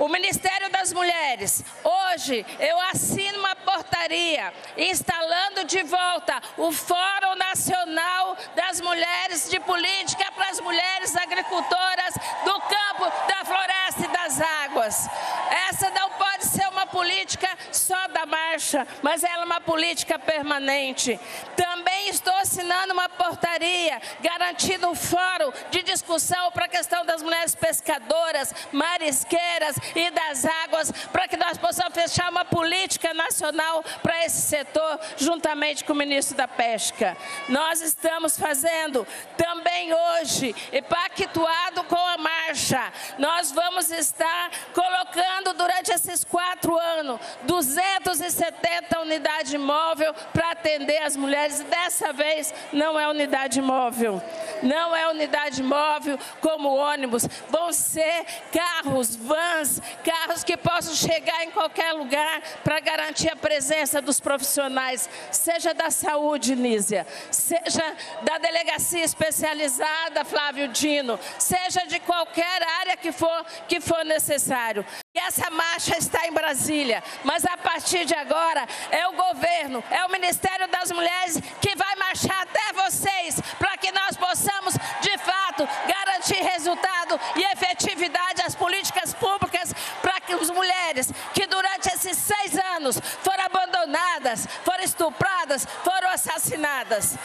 O Ministério das Mulheres, hoje eu assino uma portaria instalando de volta o Fórum Nacional das Mulheres de Política para as Mulheres Agricultoras do campo, da floresta e das águas. Essa não pode ser uma política só da marcha, mas ela é uma política permanente. Também estou assinando uma portaria garantindo um fórum de discussão para a questão das mulheres pescadoras, marisqueiras e das águas, para que nós possamos fechar uma política nacional para esse setor, juntamente com o ministro da Pesca. Nós estamos fazendo também hoje, e pactuado nós vamos estar colocando durante esses quatro anos 270 unidades móvel para atender as mulheres. Dessa vez não é unidade móvel, não é unidade móvel como ônibus, vão ser carros, vans, carros que possam chegar em qualquer lugar para garantir a presença dos profissionais, seja da saúde, Nízia, seja da delegacia especializada, Flávio Dino, seja de qualquer área que for, que for necessário. E essa marcha está em Brasília, mas a partir de agora é o governo, é o Ministério das Mulheres que vai marchar até vocês para que nós possamos, de fato, garantir resultado e efetividade às políticas públicas para que as mulheres que durante esses seis anos foram abandonadas, foram estupradas, foram assassinadas.